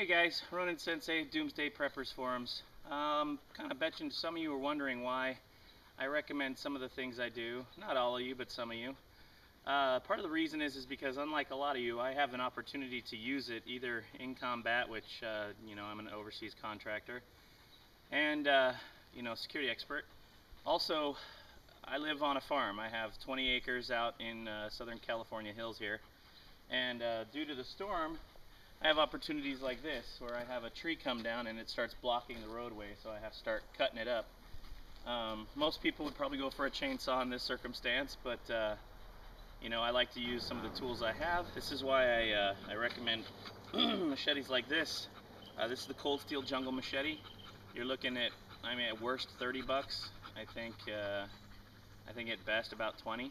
Hey guys, Ronin Sensei, Doomsday Preppers Forums. Um, kind of betting some of you are wondering why I recommend some of the things I do. Not all of you, but some of you. Uh, part of the reason is is because unlike a lot of you, I have an opportunity to use it either in combat, which uh, you know I'm an overseas contractor, and uh, you know security expert. Also, I live on a farm. I have 20 acres out in uh, Southern California hills here, and uh, due to the storm, I have opportunities like this where I have a tree come down and it starts blocking the roadway, so I have to start cutting it up. Um, most people would probably go for a chainsaw in this circumstance, but uh, you know I like to use some of the tools I have. This is why I, uh, I recommend machetes like this. Uh, this is the Cold Steel Jungle Machete. You're looking at, I mean, at worst 30 bucks. I think, uh, I think at best about 20.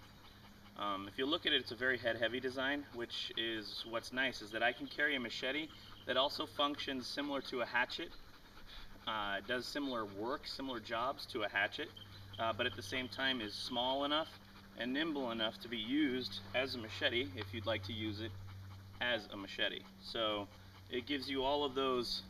Um, if you look at it, it's a very head-heavy design, which is what's nice, is that I can carry a machete that also functions similar to a hatchet. Uh, it does similar work, similar jobs to a hatchet, uh, but at the same time is small enough and nimble enough to be used as a machete if you'd like to use it as a machete. So it gives you all of those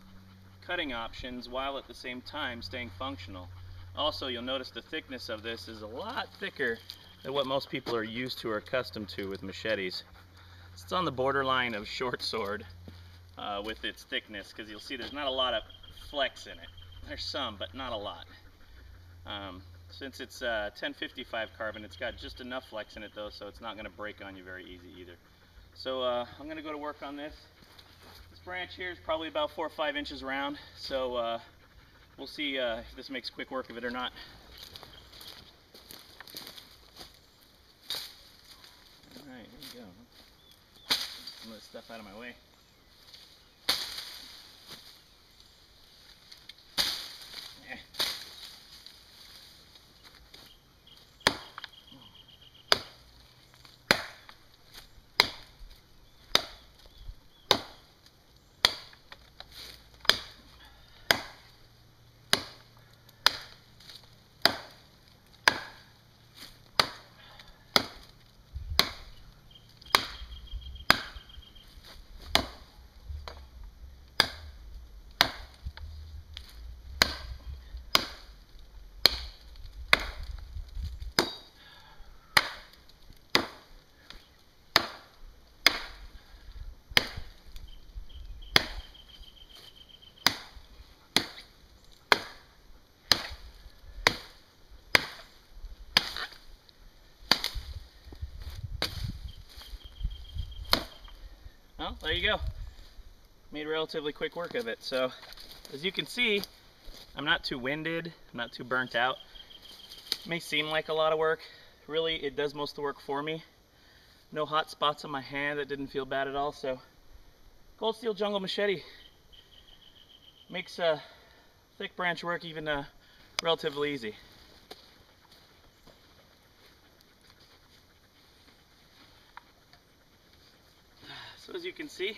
cutting options while at the same time staying functional. Also, you'll notice the thickness of this is a lot thicker than what most people are used to or accustomed to with machetes. It's on the borderline of short sword uh, with its thickness because you'll see there's not a lot of flex in it. There's some, but not a lot. Um, since it's uh, 1055 carbon, it's got just enough flex in it though, so it's not going to break on you very easy either. So uh, I'm going to go to work on this. This branch here is probably about four or five inches round, so uh, we'll see uh, if this makes quick work of it or not. Go. Some of this stuff out of my way. Well, there you go. Made relatively quick work of it. So, as you can see, I'm not too winded, I'm not too burnt out. It may seem like a lot of work. Really, it does most of the work for me. No hot spots on my hand that didn't feel bad at all. So, Cold Steel Jungle Machete makes uh, thick branch work even uh, relatively easy. So as you can see,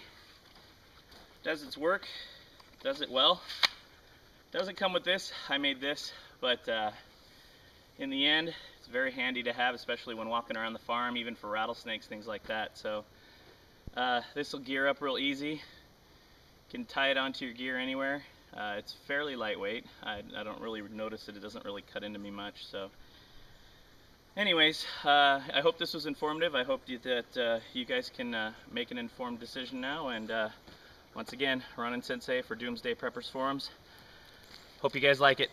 does its work, does it well. Doesn't come with this, I made this, but uh, in the end, it's very handy to have, especially when walking around the farm, even for rattlesnakes, things like that. So uh, this will gear up real easy. You can tie it onto your gear anywhere. Uh, it's fairly lightweight. I, I, don't really notice it. It doesn't really cut into me much. So anyways, uh, I hope this was informative. I hope that uh, you guys can uh, make an informed decision now. And uh, once again, Ronin Sensei for Doomsday Preppers Forums. Hope you guys like it.